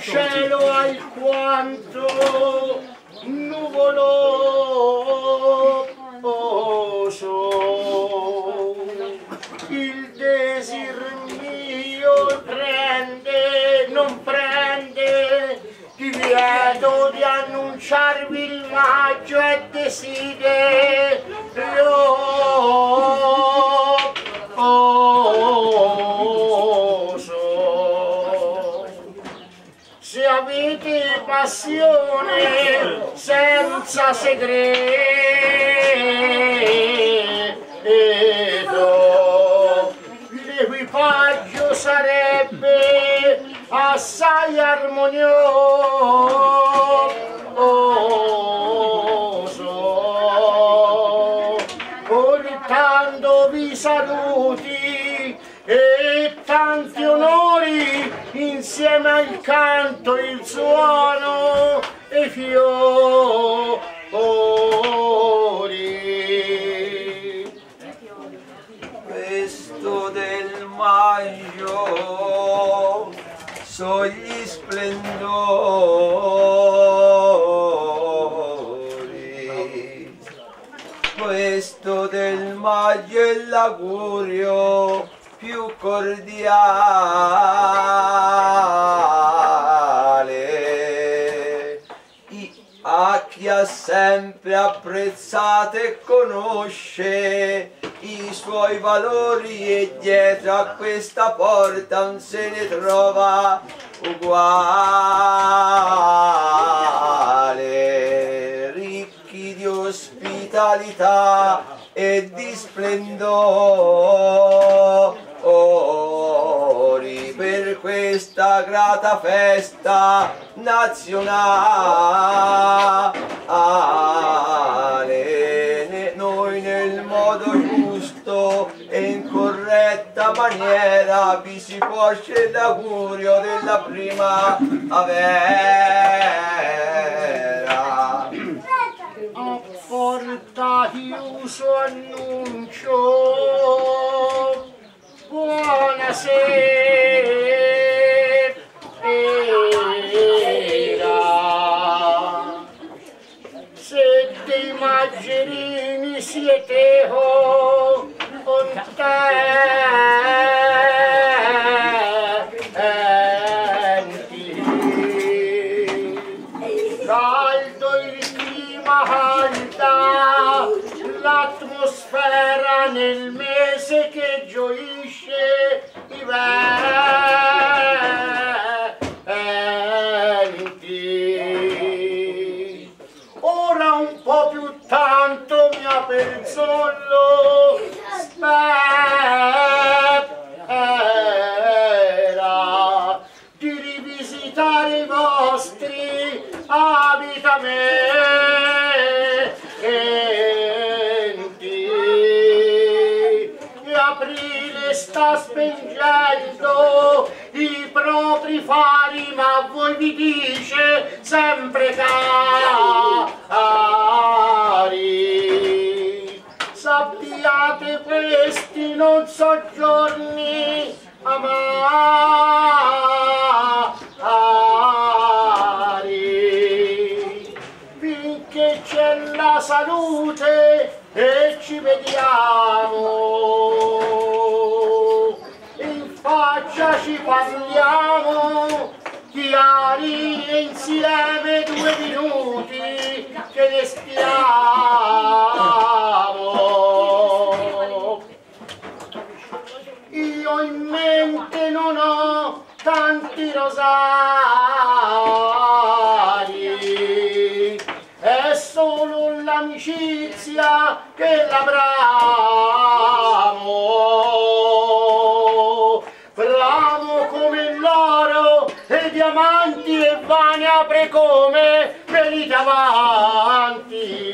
cielo alquanto nuvoloso. Il desir mio prende non prende. Ti vieto di annunciarvi il maggio e desiderio passione senza segreto l'equipaggio sarebbe assai armonioso. Portandovi saluti e tanti onori insieme al canto, il suono e i fiori. Questo del maggio sono gli splendori. Questo del maggio è l'augurio più cordiale. A chi ha sempre apprezzato e conosce i suoi valori e dietro a questa porta non se ne trova uguale. Ricchi di ospitalità e di splendori questa grata festa nazionale. Noi nel modo giusto e in corretta maniera vi si porge l'augurio della primavera. A porta chiuso annuncio buonasera maggerini siete oh, contenti caldo il clima calda l'atmosfera nel mese che gioisce sta spengendo i propri fari ma voi vi dice sempre cari. Sappiate questi non soggiorni amari. Finché c'è la salute e ci vediamo ci parliamo chiari insieme due minuti che ne stiamo io in mente non ho tanti rosari, è solo l'amicizia che l'abramo. Diamanti e vane apre come venite avanti.